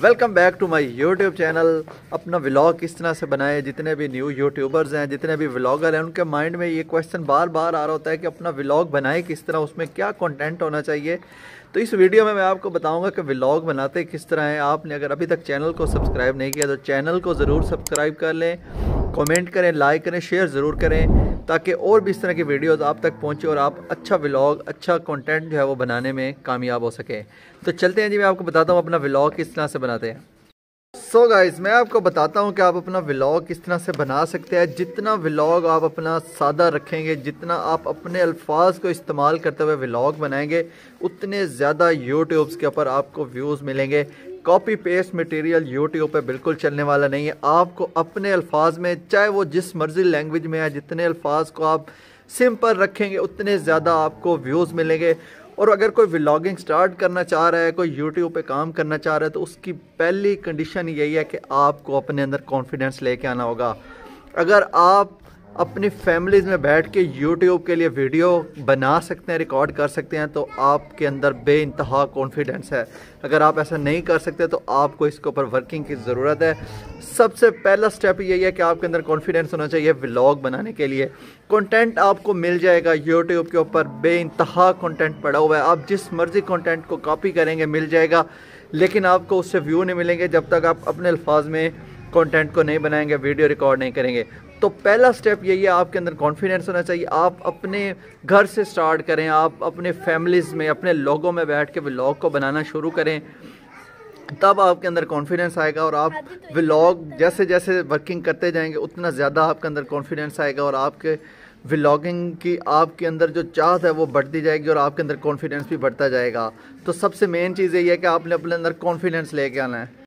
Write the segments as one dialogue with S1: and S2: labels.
S1: Welcome back to my YouTube channel अपना vlog किस तरह से बनाए, जितने भी न्यू यूट्यूबर्स हैं, जितने भी व्लॉगर हैं, उनके माइंड में ये क्वेश्चन बार बार आ रहा होता है कि अपना व्लॉग बनाए किस तरह, उसमें क्या कंटेंट होना चाहिए। तो इस वीडियो में मैं आपको बताऊँगा कि व्लॉग बनाते किस तरह हैं। आपने अगर अभी तक चैनल को सब्सक्राइब नहीं किया तो चैनल को ज़रूर सब्सक्राइब कर लें कमेंट करें लाइक करें शेयर ज़रूर करें। ताकि और भी इस तरह की वीडियोज़ आप तक पहुँचे और आप अच्छा व्लॉग अच्छा कंटेंट जो है वो बनाने में कामयाब हो सके। तो चलते हैं जी, मैं आपको बताता हूँ अपना व्लॉग किस तरह से बनाते हैं। सो so गाइस मैं आपको बताता हूँ कि आप अपना व्लॉग किस तरह से बना सकते हैं। जितना व्लॉग आप अपना सादा रखेंगे, जितना आप अपने अल्फाज को इस्तेमाल करते हुए व्लॉग बनाएँगे, उतने ज़्यादा यूट्यूब्स के ऊपर आपको व्यूज़ मिलेंगे। कॉपी पेस्ट मटेरियल यूट्यूब पे बिल्कुल चलने वाला नहीं है। आपको अपने अल्फाज में, चाहे वो जिस मर्ज़ी लैंग्वेज में है जितने अल्फाज को आप सिंपल रखेंगे, उतने ज़्यादा आपको व्यूज़ मिलेंगे। और अगर कोई व्लॉगिंग स्टार्ट करना चाह रहा है, कोई यूट्यूब पे काम करना चाह रहा है तो उसकी पहली कंडीशन यही है कि आपको अपने अंदर कॉन्फिडेंस लेके आना होगा। अगर आप अपनी फैमिलीज़ में बैठ के यूट्यूब के लिए वीडियो बना सकते हैं रिकॉर्ड कर सकते हैं तो आपके अंदर बे इंतहा कॉन्फिडेंस है। अगर आप ऐसा नहीं कर सकते तो आपको इसके ऊपर वर्किंग की ज़रूरत है। सबसे पहला स्टेप यही है कि आपके अंदर कॉन्फिडेंस होना चाहिए व्लॉग बनाने के लिए। कंटेंट आपको मिल जाएगा यूट्यूब के ऊपर बे इंतहा कॉन्टेंट पड़ा हुआ है। आप जिस मर्ज़ी कॉन्टेंट को कॉपी करेंगे, मिल जाएगा, लेकिन आपको उससे व्यू नहीं मिलेंगे जब तक आप अपने अल्फाज में कंटेंट को नहीं बनाएँगे वीडियो रिकॉर्ड नहीं करेंगे। तो पहला स्टेप यही है, आपके अंदर कॉन्फिडेंस होना चाहिए। आप अपने घर से स्टार्ट करें, आप अपने फैमिलीज़ में, अपने लोगों में बैठ के व्लॉग को बनाना शुरू करें, तब आपके अंदर कॉन्फिडेंस आएगा और आप व्लॉग जैसे जैसे वर्किंग करते जाएँगे, उतना ज़्यादा आपके अंदर कॉन्फिडेंस आएगा और आपके व्लॉगिंग की, आपके अंदर जो चाहत है वो बढ़ती जाएगी और आपके अंदर कॉन्फिडेंस भी बढ़ता जाएगा। तो सबसे मेन चीज़ यही है कि आपने अपने अंदर कॉन्फिडेंस लेके आना है।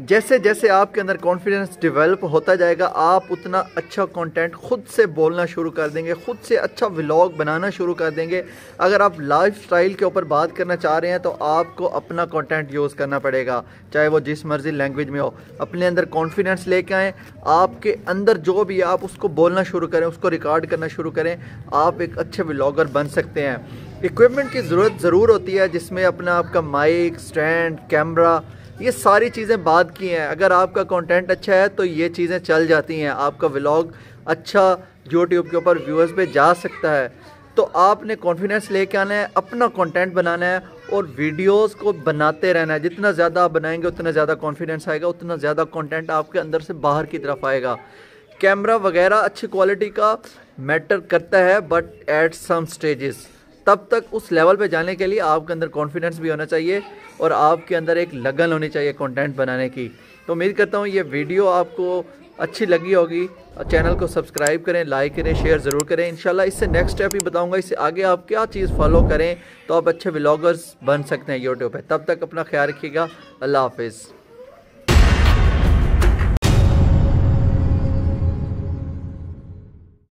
S1: जैसे जैसे आपके अंदर कॉन्फिडेंस डेवलप होता जाएगा, आप उतना अच्छा कंटेंट खुद से बोलना शुरू कर देंगे, खुद से अच्छा व्लॉग बनाना शुरू कर देंगे। अगर आप लाइफ स्टाइल के ऊपर बात करना चाह रहे हैं तो आपको अपना कंटेंट यूज़ करना पड़ेगा, चाहे वो जिस मर्ज़ी लैंग्वेज में हो। अपने अंदर कॉन्फिडेंस लेके आएँ, आपके अंदर जो भी आप उसको बोलना शुरू करें, उसको रिकॉर्ड करना शुरू करें, आप एक अच्छे व्लागर बन सकते हैं। इक्विपमेंट की ज़रूरत ज़रूर होती है, जिसमें अपना आपका माइक स्टैंड कैमरा ये सारी चीज़ें बात की हैं। अगर आपका कंटेंट अच्छा है तो ये चीज़ें चल जाती हैं। आपका व्लॉग अच्छा यूट्यूब के ऊपर व्यूअर्स पे जा सकता है। तो आपने कॉन्फिडेंस लेके आना है, अपना कंटेंट बनाना है और वीडियोस को बनाते रहना है। जितना ज़्यादा आप बनाएँगे, उतना ज़्यादा कॉन्फिडेंस आएगा, उतना ज़्यादा कंटेंट आपके अंदर से बाहर की तरफ़ आएगा। कैमरा वगैरह अच्छी क्वालिटी का मैटर करता है बट एट सम स्टेजेस तब तक उस लेवल पे जाने के लिए आपके अंदर कॉन्फिडेंस भी होना चाहिए और आपके अंदर एक लगन होनी चाहिए कंटेंट बनाने की। तो उम्मीद करता हूँ ये वीडियो आपको अच्छी लगी होगी। चैनल को सब्सक्राइब करें लाइक करें शेयर ज़रूर करें। इंशाल्लाह इससे नेक्स्ट स्टेप ही बताऊँगा, इससे आगे आप क्या चीज़ फॉलो करें तो आप अच्छे व्लॉगर्स बन सकते हैं यूट्यूब पे। तब तक अपना ख्याल रखिएगा। अल्लाह हाफिज़।